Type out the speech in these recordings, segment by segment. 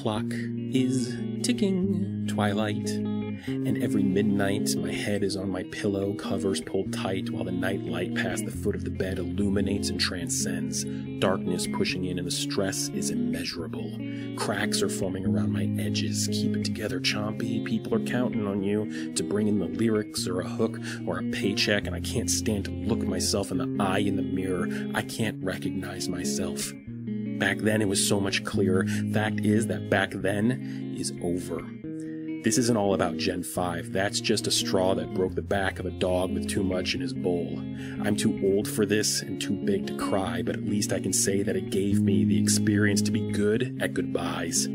clock is ticking twilight, and every midnight my head is on my pillow, covers pulled tight, while the night light past the foot of the bed illuminates and transcends. Darkness pushing in, and the stress is immeasurable. Cracks are forming around my edges. Keep it together, Chompy. People are counting on you to bring in the lyrics or a hook or a paycheck, and I can't stand to look myself in the eye in the mirror. I can't recognize myself. Back then, it was so much clearer. Fact is that back then is over. This isn't all about Gen 5. That's just a straw that broke the back of a dog with too much in his bowl. I'm too old for this and too big to cry, but at least I can say that it gave me the experience to be good at goodbyes.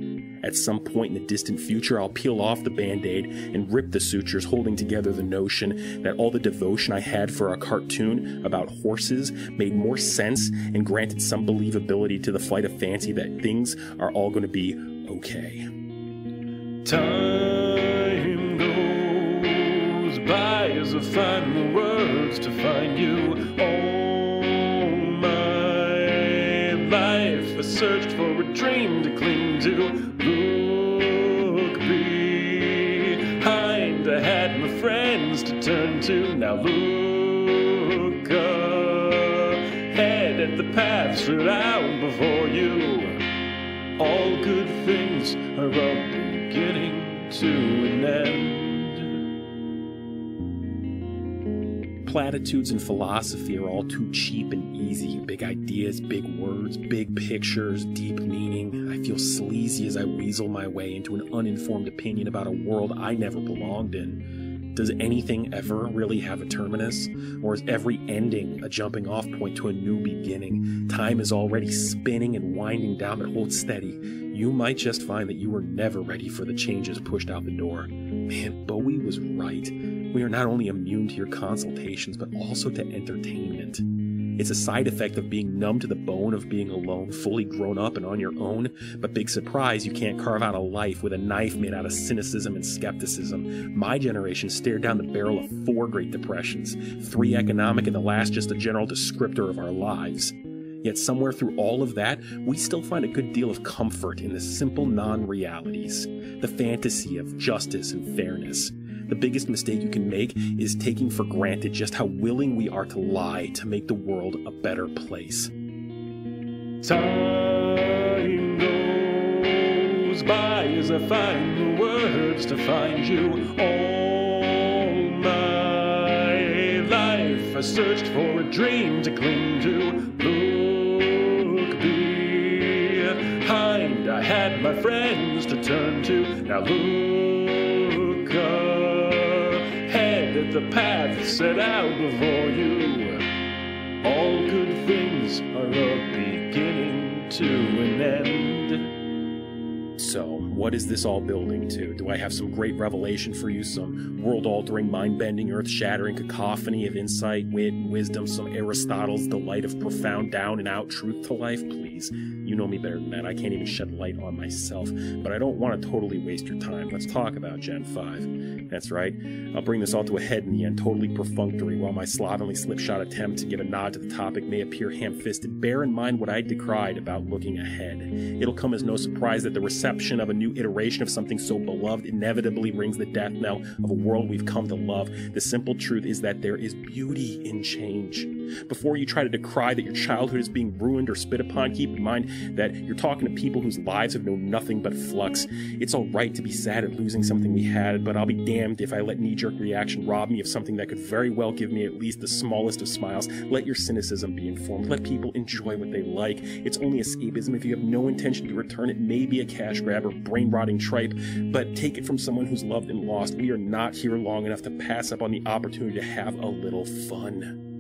At some point in the distant future, I'll peel off the band aid and rip the sutures, holding together the notion that all the devotion I had for a cartoon about horses made more sense and granted some believability to the flight of fancy that things are all going to be okay. Time goes by as I find the words to find you. I searched for a dream to cling to. Look behind, I had my friends to turn to. Now look ahead at the path set out before you. All good things are a beginning to an end. Platitudes and philosophy are all too cheap and easy. Big ideas, big words, big pictures, deep meaning. I feel sleazy as I weasel my way into an uninformed opinion about a world I never belonged in. Does anything ever really have a terminus? Or is every ending a jumping off point to a new beginning? Time is already spinning and winding down, but hold steady. You might just find that you were never ready for the changes pushed out the door. Man, Bowie was right. We are not only immune to your consultations, but also to entertainment. It's a side effect of being numb to the bone of being alone, fully grown up and on your own. But big surprise, you can't carve out a life with a knife made out of cynicism and skepticism. My generation stared down the barrel of four Great Depressions, three economic, and the last just a general descriptor of our lives. Yet, somewhere through all of that, we still find a good deal of comfort in the simple non realities, the fantasy of justice and fairness. The biggest mistake you can make is taking for granted just how willing we are to lie to make the world a better place. Time goes by as I find the words to find you. All my life I searched for a dream to cling to. Look had my friends to turn to. Now look ahead at the path set out before you. All good things are a beginning to an end. So, what is this all building to? Do I have some great revelation for you? Some world altering, mind bending, earth shattering cacophony of insight, wit, and wisdom? Some Aristotle's delight of profound down and out truth to life? Please. You know me better than that. I can't even shed light on myself. But I don't want to totally waste your time. Let's talk about Gen 5. That's right. I'll bring this all to a head in the end, totally perfunctory, while my slovenly slipshod attempt to give a nod to the topic may appear ham fisted. Bear in mind what I decried about looking ahead. It'll come as no surprise that the reception of a new iteration of something so beloved inevitably rings the death knell of a world we've come to love. The simple truth is that there is beauty in change. Before you try to decry that your childhood is being ruined or spit upon, keep in mind that you're talking to people whose lives have known nothing but flux. It's all right to be sad at losing something we had, but I'll be damned if I let knee jerk reaction rob me of something that could very well give me at least the smallest of smiles. Let your cynicism be informed. Let people enjoy what they like. It's only escapism. If you have no intention to return it, may be a cash grab or brain rotting tripe, but take it from someone who's loved and lost. We are not here long enough to pass up on the opportunity to have a little fun.